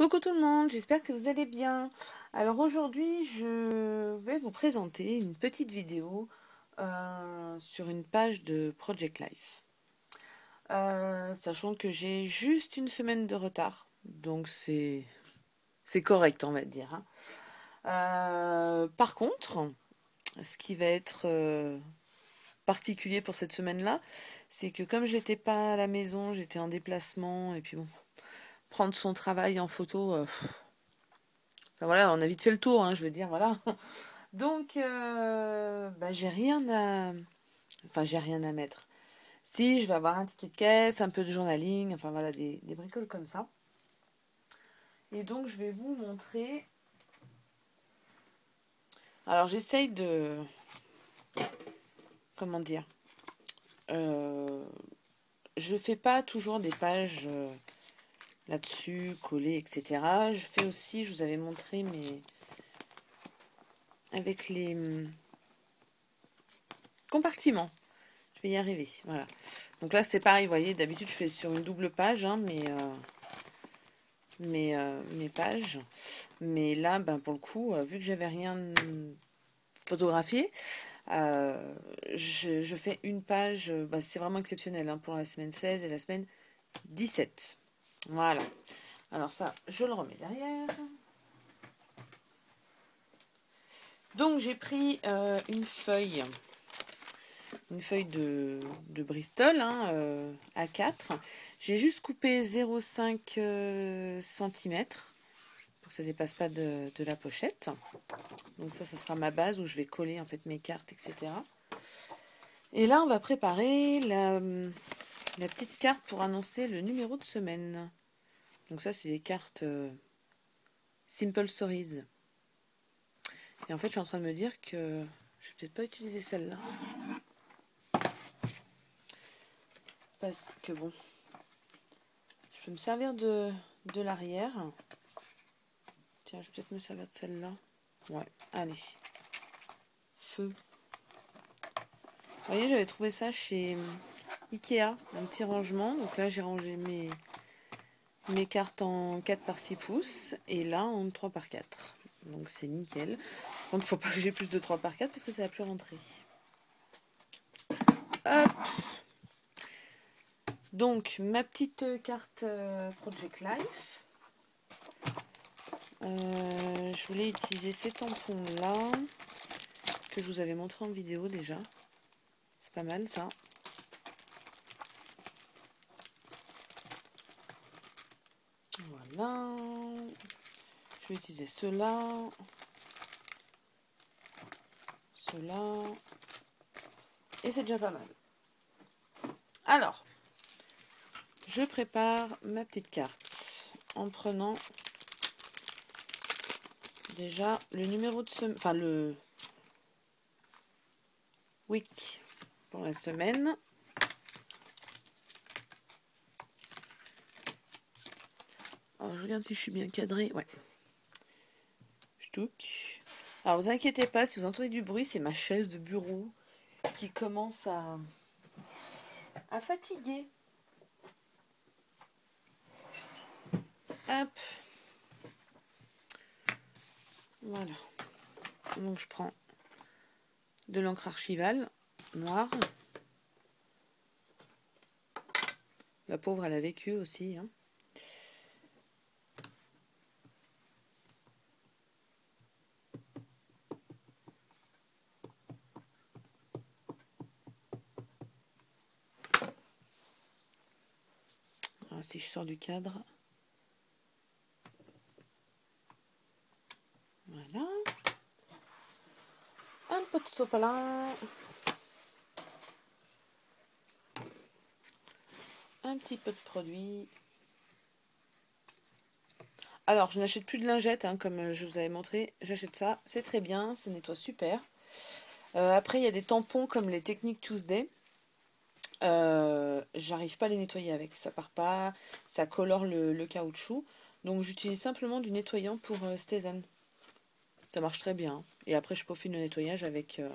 Coucou tout le monde, j'espère que vous allez bien. Alors aujourd'hui, je vais vous présenter une petite vidéo euh, sur une page de Project Life. Euh, sachant que j'ai juste une semaine de retard, donc c'est correct, on va dire. Hein. Euh, par contre, ce qui va être particulier pour cette semaine-là, c'est que comme j'étais pas à la maison, j'étais en déplacement, et puis bon, prendre son travail en photo. Euh, enfin, voilà, on a vite fait le tour, hein, je veux dire, voilà. Donc, euh, bah, j'ai rien à. Enfin, j'ai rien à mettre. Si, je vais avoir un ticket de caisse, un peu de journaling, enfin voilà, des, bricoles comme ça. Et donc, je vais vous montrer. Alors, j'essaye de. Comment dire euh, Je fais pas toujours des pages. Là-dessus, coller, etc. Je fais aussi, je vous avais montré, mais avec les hum, compartiments. Je vais y arriver, voilà. Donc là, c'était pareil, vous voyez, d'habitude, je fais sur une double page, hein, mais... Euh, mes, euh, mes, pages. Mais là, ben, pour le coup, euh, vu que j'avais rien photographié, je, fais une page, ben, c'est vraiment exceptionnel hein, pour la semaine 16 et la semaine 17. Voilà. Alors ça, je le remets derrière. Donc j'ai pris euh, une feuille, une feuille de, Bristol hein, euh, à 4. J'ai juste coupé 0,5 euh, cm pour que ça dépasse pas de, la pochette. Donc ça, ça sera ma base où je vais coller en fait mes cartes, etc. Et là, on va préparer la, la petite carte pour annoncer le numéro de semaine. Donc ça, c'est des cartes euh, Simple Stories. Et en fait, je suis en train de me dire que je vais peut-être pas utiliser celle-là. Parce que bon, je peux me servir de, de l'arrière. Tiens, je vais peut-être me servir de celle-là. Ouais, allez. Feu. Vous voyez, j'avais trouvé ça chez Ikea, un petit rangement. Donc là, j'ai rangé mes, cartes en 4 par 6 pouces et là en 3 par 4. Donc c'est nickel. il ne faut pas que j'ai plus de 3 par 4 parce que ça va plus rentrer. Hop Donc ma petite carte euh, Project Life. Euh, je voulais utiliser ces tampons là que je vous avais montré en vidéo déjà. C'est pas mal ça. Voilà. Utiliser cela. Cela. Et c'est déjà pas mal. Alors, je prépare ma petite carte en prenant déjà le numéro de semaine, enfin le week pour la semaine. Alors, je regarde si je suis bien cadré. Ouais. Alors, vous inquiétez pas, si vous entendez du bruit, c'est ma chaise de bureau qui commence à, à fatiguer. Hop. Voilà. Donc, je prends de l'encre archivale noire. La pauvre, elle a vécu aussi. Hein. Si je sors du cadre. Voilà. Un peu de sopalin. Un petit peu de produit. Alors, je n'achète plus de lingettes, hein, comme je vous avais montré. J'achète ça, c'est très bien, ça nettoie super. Euh, après, il y a des tampons comme les Techniques Tuesday. Euh, j'arrive pas à les nettoyer avec, ça part pas, ça colore le, caoutchouc. Donc j'utilise simplement du nettoyant pour euh, Ça marche très bien. Et après je peaufine le nettoyage avec euh,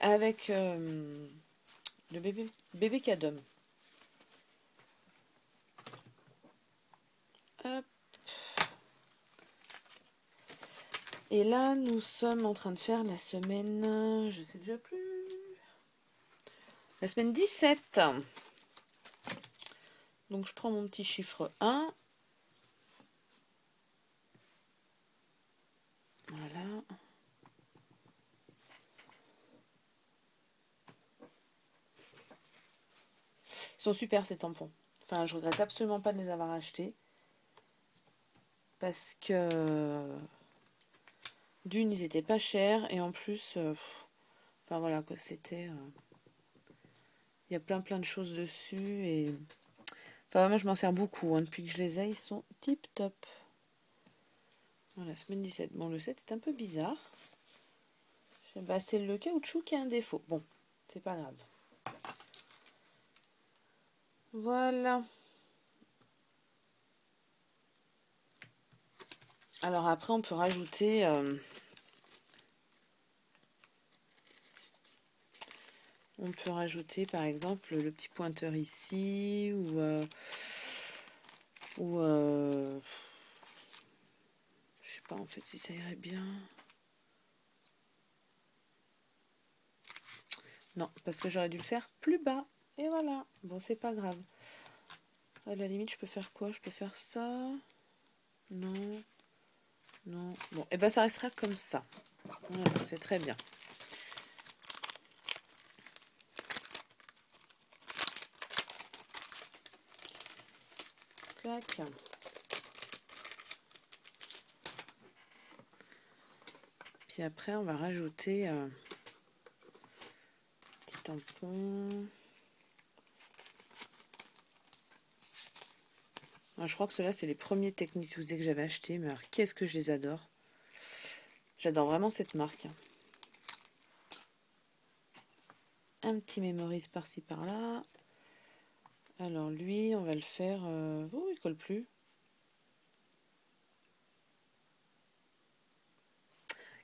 avec euh, le bébé bébé cadum. Et là, nous sommes en train de faire la semaine, je sais déjà plus, la semaine 17. Donc je prends mon petit chiffre 1. Voilà. Ils sont super ces tampons. Enfin, je regrette absolument pas de les avoir achetés. Parce que d'une, ils étaient pas chers et en plus, euh, enfin voilà c'était. Euh, il y a plein plein de choses dessus et. Enfin, moi je m'en sers beaucoup. Hein, depuis que je les ai, ils sont tip top. Voilà, semaine 17. Bon, le 7 est un peu bizarre. Bah, c'est le caoutchouc qui a un défaut. Bon, c'est pas grave. Voilà. Alors après, on peut rajouter... Euh, on peut rajouter par exemple le petit pointeur ici ou... Euh, ou euh, je sais pas en fait si ça irait bien. Non, parce que j'aurais dû le faire plus bas. Et voilà. Bon, c'est pas grave. À la limite, je peux faire quoi? Je peux faire ça? Non. Non. Bon, et eh ben ça restera comme ça. c'est très bien. Puis après, on va rajouter un euh, petit tampon. je crois que ceux-là, c'est les premiers Techniques que j'avais achetés. Mais alors, qu'est-ce que je les adore. J'adore vraiment cette marque. Un petit mémorise par-ci, par-là. Alors, lui, on va le faire... Euh, oh, il colle plus.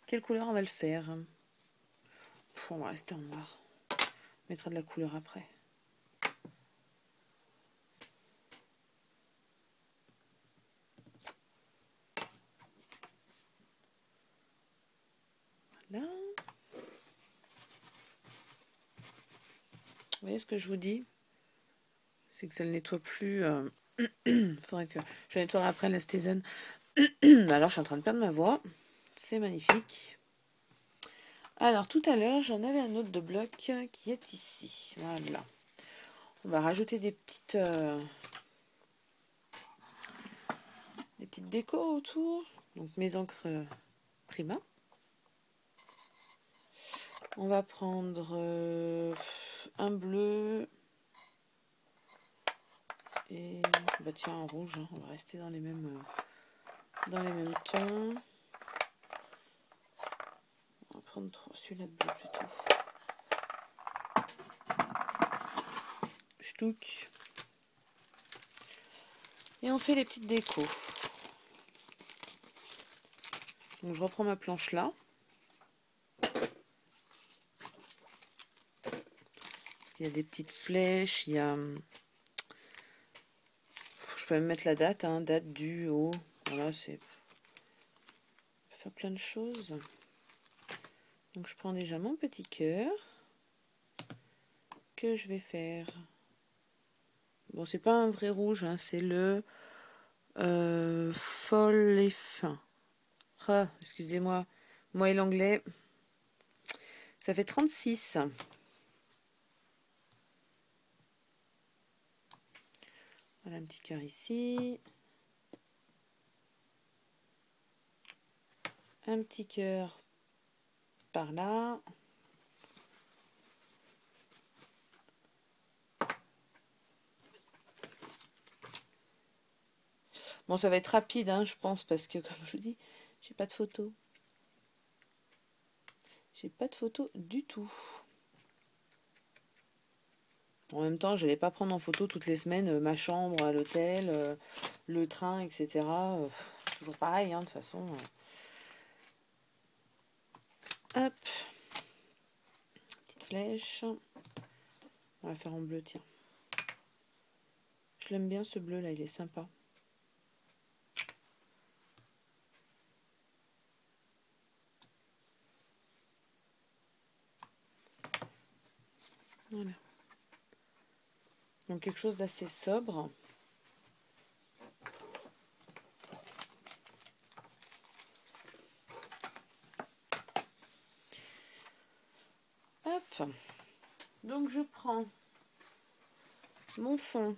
Quelle couleur on va le faire? On va rester en noir. On mettra de la couleur après. Vous voyez ce que je vous dis? C'est que ça ne nettoie plus. Euh, faudrait que je nettoie après la Stézone. Alors, je suis en train de perdre ma voix. C'est magnifique. Alors, tout à l'heure, j'en avais un autre de bloc qui est ici. Voilà. On va rajouter des petites... Euh, des petites décos autour. Donc, mes encres euh, Prima. On va prendre un bleu et bah tiens un rouge. Hein. On va rester dans les mêmes euh, dans les mêmes tons. On va prendre celui-là de bleu plutôt. Ch'touk. Et on fait les petites décos. Donc je reprends ma planche là. Il y a des petites flèches, il y a... Peux même mettre la date, hein, date du haut. Voilà, c'est... faire plein de choses. Donc je prends déjà mon petit cœur que je vais faire? Bon, c'est pas un vrai rouge, hein, c'est le euh, Fol et fin. Ah, excusez-moi, moi et l'anglais. Ça fait 36. Un petit cœur ici. Un petit cœur par là. Bon, ça va être rapide, hein, je pense, parce que, comme je vous dis, j'ai pas de photo. J'ai pas de photo du tout. En même temps, je n'allais pas prendre en photo toutes les semaines euh, ma chambre à l'hôtel, euh, le train, etc. toujours pareil, hein, de toute façon. Hop. Petite flèche. On va faire en bleu, tiens. Je l'aime bien ce bleu là, il est sympa. Voilà. Donc quelque chose d'assez sobre. Hop. Donc je prends mon fond.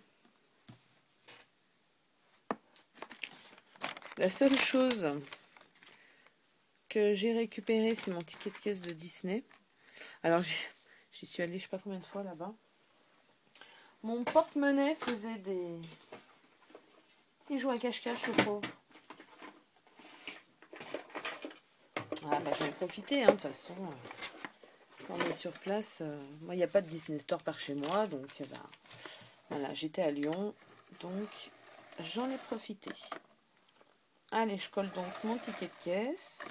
La seule chose que j'ai récupéré, c'est mon ticket de caisse de Disney. Alors j'y suis allée je sais pas combien de fois là-bas. Mon porte-monnaie faisait des... Il jouait à cache-cache, le pauvre. Ah bah j'en ai profité, hein, de toute façon. Euh, quand on est sur place, euh, moi il n'y a pas de Disney Store par chez moi, donc euh, bah, voilà, j'étais à Lyon, donc j'en ai profité. Allez, je colle donc mon ticket de caisse.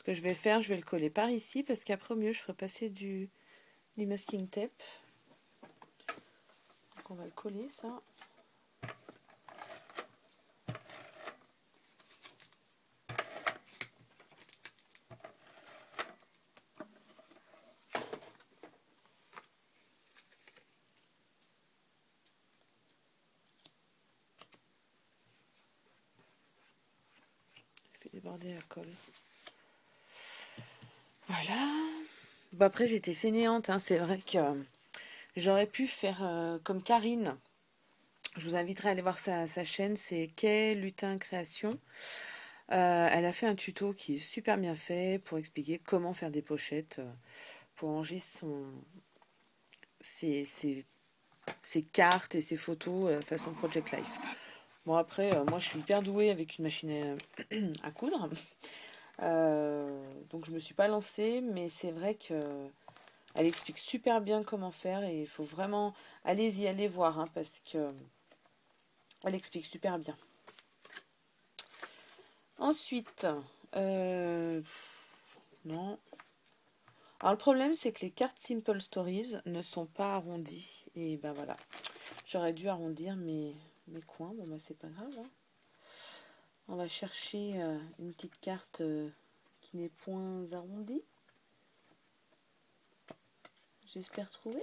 Ce que je vais faire, je vais le coller par ici parce qu'après au mieux je ferai passer du, du masking tape. Donc on va le coller ça. Je vais déborder la colle. Voilà. Bon, après, j'étais fainéante. Hein. C'est vrai que j'aurais pu faire euh, comme Karine. Je vous inviterai à aller voir sa, chaîne. C'est Kay Lutin Création. Euh, elle a fait un tuto qui est super bien fait pour expliquer comment faire des pochettes euh, pour ses, ses, cartes et ses photos façon Project Life. Bon, après, moi, je suis hyper douée avec une machine à coudre. Euh, donc je me suis pas lancée, mais c'est vrai que elle explique super bien comment faire et il faut vraiment allez-y aller voir hein, parce que elle explique super bien. Ensuite, euh, non. Alors le problème c'est que les cartes Simple Stories ne sont pas arrondies et ben voilà. J'aurais dû arrondir mes, mes coins, bon ben c'est pas grave. Hein. On va chercher euh, une petite carte euh, qui n'est point arrondie. J'espère trouver.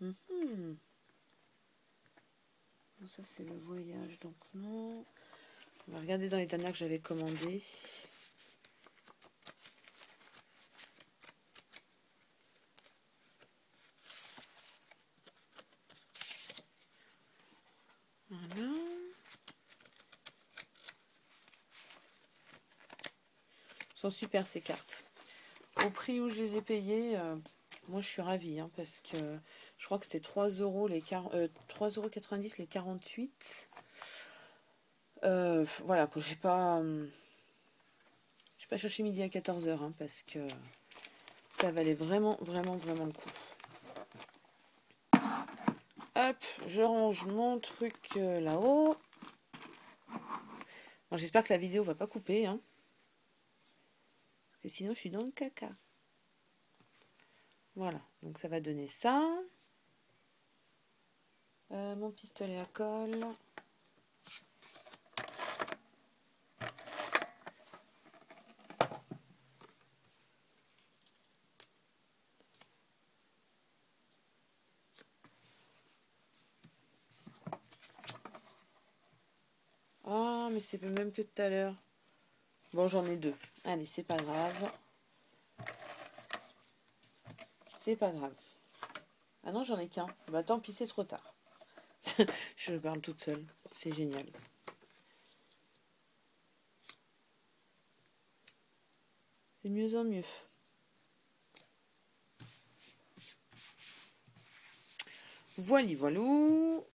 Mhm. ça c'est le voyage, donc non. On va regarder dans les dernières que j'avais commandées. Super ces cartes. Au prix où je les ai payées, euh, moi je suis ravie hein, parce que je crois que c'était 3 euros les 3 euh, les 48. Euh, voilà, que j'ai pas j'ai pas cherché midi à 14h hein, parce que ça valait vraiment vraiment vraiment le coup. Hop, je range mon truc là-haut. J'espère que la vidéo va pas couper. Hein sinon je suis dans le caca. Voilà, donc ça va donner ça. Euh, mon pistolet à colle. Ah, mais c'est même que tout à l'heure. Bon, j'en ai deux. Allez, c'est pas grave. C'est pas grave. Ah non, j'en ai qu'un. Bah tant pis, c'est trop tard. Je parle toute seule. C'est génial. C'est mieux en mieux. Voilà, voilà.